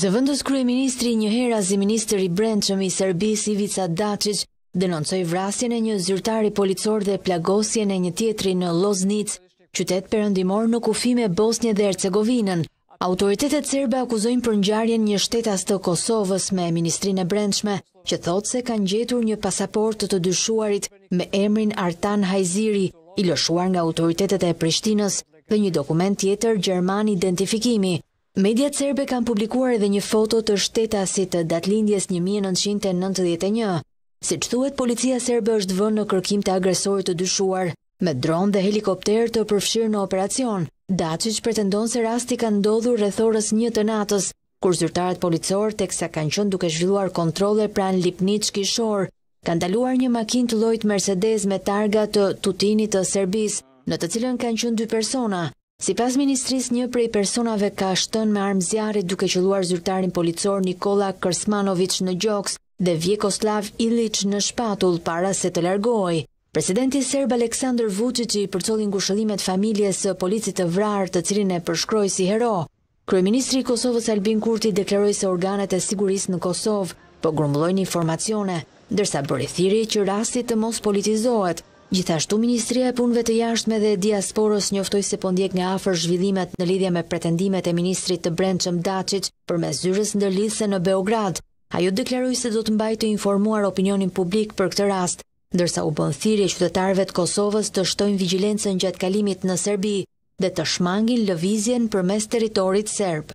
Zëvendëskryeministri njëherazi ministër i Brendshëm i Serbisë Ivica Daçiq denoncoi vrasjen e një zyrtari policor dhe plagosjen e një tjetri në Lloznicë, qytet perëndimor në kufi me Bosnjën dhe Hercegovinën. Autoritetet serbe akuzojnë për ngjarjen një shtetas të Kosovës me Ministrinë e Brendshme, që thotë se kanë gjetur një pasaportë të të dyshuarit me emrin Artan Hajziri, i lëshuar nga autoritetet e Prishtinës. Dhe një dokument tjetër gjerman identifikimi, mediat serbe kanë publikuar edhe një foto të shtetasit të datëlindjes një mijë e nëntëqind e nëntëdhjetë e një. Siç thuhet, policia serbe është vënë në kërkim të agresorit të dyshuar, me dronë dhe helikopterë të përfshirë në operacion. Daçiq pretendon se rasti ka ndodhur rreth orës një të natës, kur zyrtarët policorë teksa kanë qenë duke zhvilluar kontrolle pranë Lipniçki Shor, kanë ndaluar një makinë të llojit Mercedes me targa të Tutinit të Serbisë, në të cilën kanë qenë dy persona. Sipas ministrisë një prej personave ka shtënë me armë zjarri duke qëlluar zyrtarin policor Nikola Kërsmanoviç në gjoks dhe Vjekosllav Iliç në shpatull para se të largohej. Presidenti serb Aleksandër Vuçiç i përcolli ngushëllimet familjes së policit të vrarë të cilin e përshkroi si hero. Kryeministri i Kosovës Albin Kurti deklaroi se organet e sigurisë në Kosovë po grumbullojnë informacione, ndërsa bëri thirrje që rasti të mos politizohet. Gjithashtu Ministria e Punëve të Jashtme dhe Diasporës njoftoi se po ndjek nga afër zhvillimet në lidhje me pretendimet e ministrit të Brendshëm Daçiç përmes zyrës ndërlidhëse në Beograd. Ajo deklaroi se do të mbajë të informuar opinionin publik për këtë rast, ndërsa u bën thirrje qytetarëve të Kosovës të shtojnë vigjilencën gjatë kalimit në Serbi. dhe të shmangin lëvizjen përmes territorit serb.